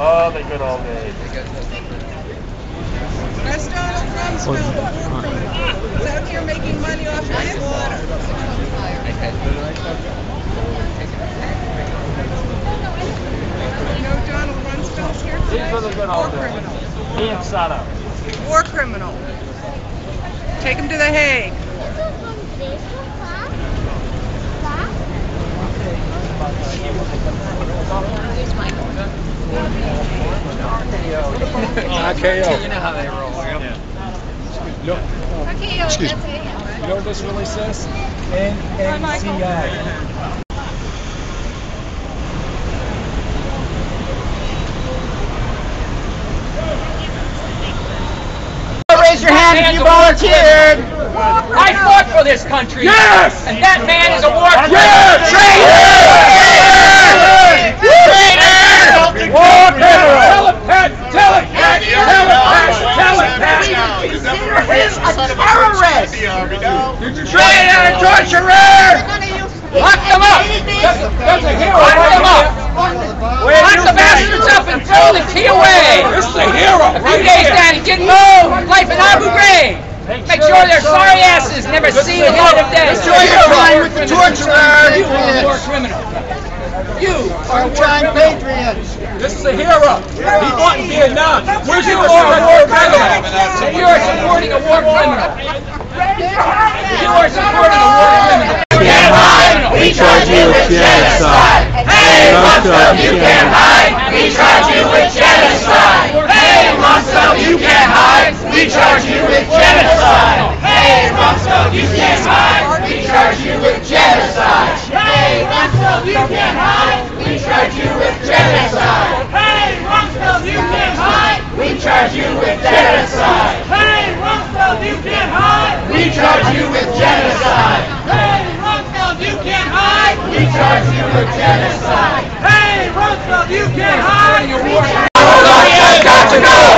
Oh, the good days. That's Donald Rumsfeld. He's out here making money off of slaughter. You know Donald Rumsfeld's here These today? are the good old days. criminal. He and Sada. War criminal. Take him to The Hague. RKO. You know how they roll. No, Okay, Excuse that's me. it. you know what this really says? NNCI. Raise your hand if you volunteered. I fought for this country. Yes! And that man is a war Yes! criminal. Traitor! War criminal! Tell it, Pat! Tell it, Pat! Tell it, Pat! Tell it, Pat! He's a terrorist. Traitor! Torturer! Lock them up. That's a, that's a hero Lock right them up. Where Lock you the been? bastards up and throw the key away. This is a hero Few right days here. down, he life in Abu Ghraib. Make sure their sorry asses never see the light of day. Destroy your time with the torturer. Uh, you are a war criminal. You are a war Time criminal. This is a hero. He fought in Vietnam. Where's your are a war criminal. criminal? You are supporting a war criminal. You are supporting a war criminal. You can't hide. We charge you with genocide. Hey, Rumsfeld, you can't hide. We charge you with genocide. You can't hide. We charge you with genocide. Hey, Rumsfeld, you can't hide. We charge you with genocide. Hey, Rumsfeld, you can't hide. We charge you with genocide. Hey, Rumsfeld, you can't hide. We charge you with genocide. Hey, Rumsfeld, you can't hide. We charge you with genocide. Hey, Rumsfeld, you can't hide. We charge you with genocide. Hey, Rumsfeld, you can't hide. Rumsfeld's got to go. Hey,